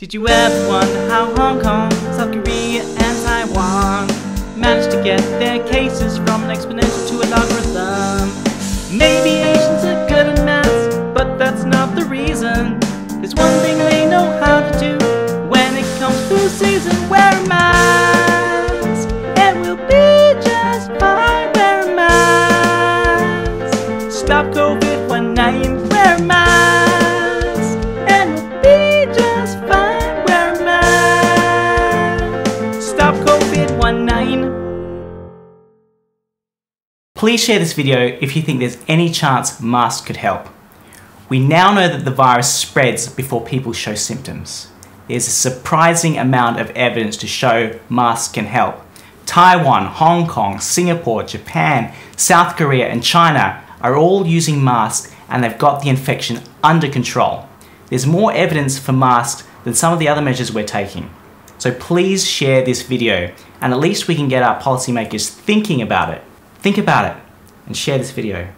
Did you ever wonder how Hong Kong, South Korea, and Taiwan managed to get their cases from an exponential to a logarithm? Maybe Asians are good at maths, but that's not the reason. There's one thing they know how to do when it comes to season. Wear a mask, and we'll be just fine. Wear a mask. Stop COVID-19. Wear a COVID-19. Please share this video if you think there's any chance masks could help. We now know that the virus spreads before people show symptoms. There's a surprising amount of evidence to show masks can help. Taiwan, Hong Kong, Singapore, Japan, South Korea, and China are all using masks and they've got the infection under control. There's more evidence for masks than some of the other measures we're taking. So please share this video and at least we can get our policymakers thinking about it. Think about it and share this video.